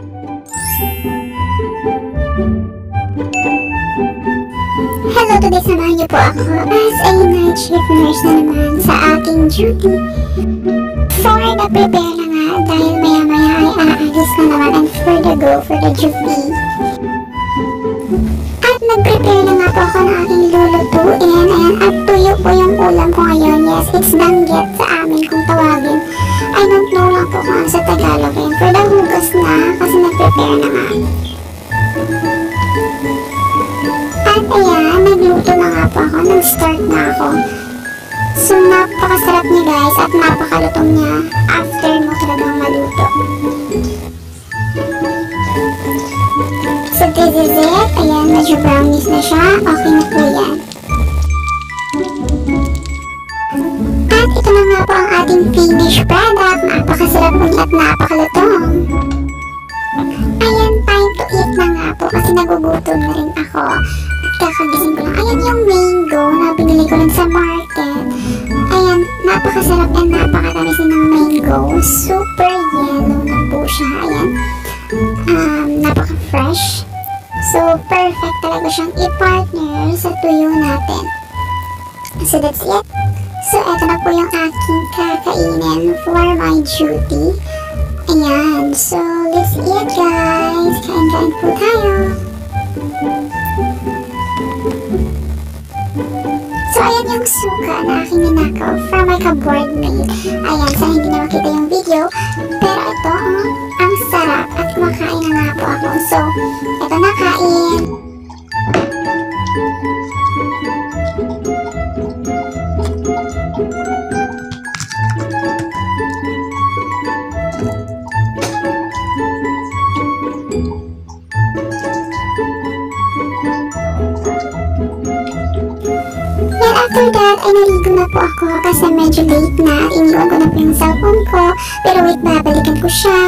Hello, today samahan niyo po ako as a night shift nurse na naman sa aking duty. For the prepare na nga dahil maya maya ay aalis na naman and for the go for the duty. At nag-prepare na nga po ako ng aking lulutuin. Ayan, at tuyo po yung ulam ko ngayon. Yes, it's danggit sa amin kung tawagin. I don't know lang po kung sa Tagalog yun. For the hugas na kasi nag-prepare na nga. At ayan, nagluto na nga po ako. Nag-start na ako. So, napakasarap niya guys at napakalutong niya after mo talagang maluto. So, this is it. Ayan, medyo brownies na siya. Okay na po yan. At ito na nga po ang ating finished product. Napakasarap niya at napakalutong. Ako. Kakagising ko lang. Ayan yung mango na binili ko rin sa market. Ayan, napakasarap and napakatamis ng mango. Super yellow na po siya. Ayan, um, napaka-fresh. So, perfect talaga siyang i-partner sa tuyo natin. So, that's it. So, eto na po yung aking kakainin for my duty. Ayan. So, let's eat, guys. Kain-kain po So, ayan yung suka na aking ninakaw from my ka-board mate. Ayan, sa hindi na makita yung video. Pero ito, ang, ang sarap at kumakain na nga po ako. So, ito na kain. Then after that, ay naligo na po ako kasi medyo late na. Iniwan na po yung cellphone ko. Pero wait, babalikan ko siya.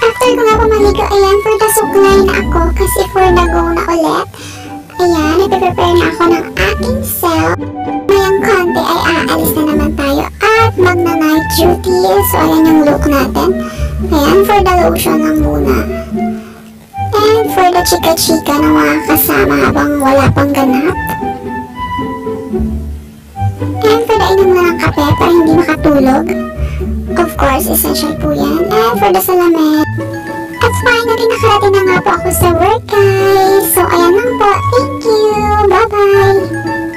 After ko nga po maligo, ayan, for the suklay na ako kasi for the go na ulit. Ayan, nagpe-prepare na ako ng aking cell. Mayang konti ay aalis na naman tayo at magna-night duty. So, ayan yung look natin. Ayan, for the lotion lang muna. And for the chika-chika na mga kasama habang wala pang ganap. Makatulog. Of course, essential po yan. And for the salamin. At finally, nakarating na nga po ako